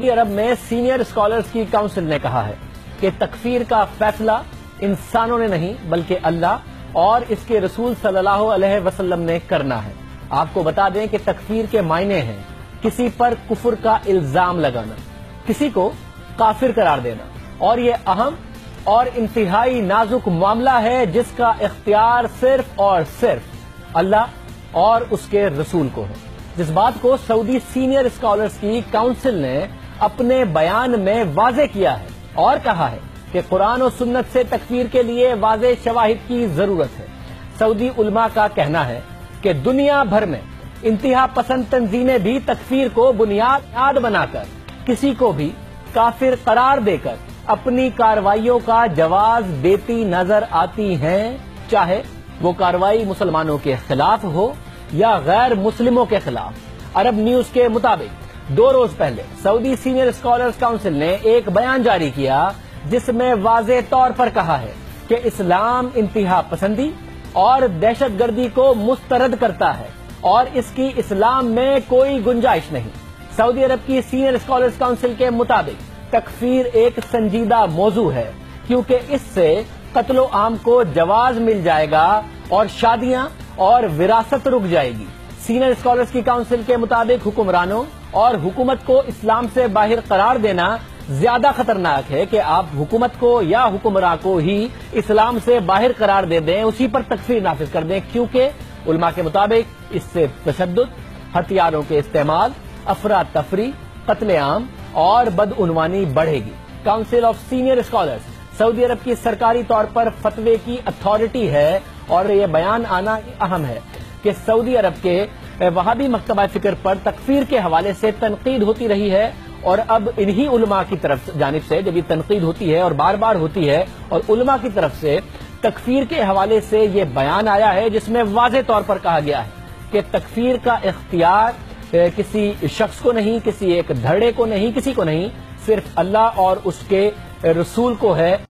سعودی عرب میں senior scholars کی council نے کہا ہے کہ تکفیر کا فیصلہ انسانوں نے نہیں بلکہ اللہ اور اس کے رسول صلی اللہ علیہ وسلم نے کرنا ہے۔ آپ کو بتا دیں کہ تکفیر کے معنی ہیں کسی پر کفر کا الزام لگانا، کسی کو کافر قرار دینا۔ اور یہ اہم اور انتہائی نازک معاملہ ہے جس کا اختیار صرف اور صرف اللہ اور اس کے رسول کو ہے۔ جس بات کو سعودی سینئر اسکالرز کی کاؤنسل نے اپنے بیان میں واضح کیا ہے اور کہا ہے کہ قرآن و سنت سے تکفیر کے لیے واضح شواہد کی ضرورت ہے۔ سعودی علماء کا کہنا ہے کہ دنیا بھر میں انتہا پسند تنظیمیں بھی تکفیر کو بنیاد یاد بنا کر کسی کو بھی کافر قرار دے کر اپنی کاروائیوں کا جواز دیتی نظر آتی ہیں، چاہے وہ کاروائی مسلمانوں کے خلاف ہو یا غیر مسلموں کے خلاف۔ عرب نیوز کے مطابق دو روز پہلے سعودی سینئر اسکالرز کاؤنسل نے ایک بیان جاری کیا جس میں واضح طور پر کہا ہے کہ اسلام انتہا پسندی اور دہشت گردی کو مسترد کرتا ہے اور اس کی اسلام میں کوئی گنجائش نہیں۔ سعودی عرب کی سینئر اسکالرز کاؤنسل کے مطابق تکفیر ایک سنجیدہ موضوع ہے کیونکہ اس سے قتل و عام کو جواز مل جائے گا اور شادیاں اور وراثت رک جائے گی۔ سینئر اسکالرز کی کاؤنسل کے مطابق حکمرانوں اور حکومت کو اسلام سے باہر قرار دینا زیادہ خطرناک ہے کہ آپ حکومت کو یا حکمراں کو ہی اسلام سے باہر قرار دے دیں، اسی پر تکفیر نافذ کر دیں، کیونکہ علماء کے مطابق اس سے تشدد، ہتھیاروں کے استعمال افراتفری قتل عام اور بدعنوانی بڑھے گی۔ Council of senior scholars Saudi عرب کی سرکاری طور پر فتوے کی اتھارٹی ہے اور یہ بیان آنا اہم ہے کہ سعودی عرب کے وہابی مکتبہ فکر پر تکفیر کے حوالے سے تنقید ہوتی رہی ہے اور اب انہی علماء کی طرف جانب سے جب یہ تنقید ہوتی ہے اور بار بار ہوتی ہے اور علماء کی طرف سے تکفیر کے حوالے سے یہ بیان آیا ہے، جس میں واضح طور پر کہا گیا ہے کہ تکفیر کا اختیار کسی شخص کو نہیں، کسی ایک دھڑے کو نہیں، کسی کو نہیں، صرف اللہ اور اس کے رسول کو ہے۔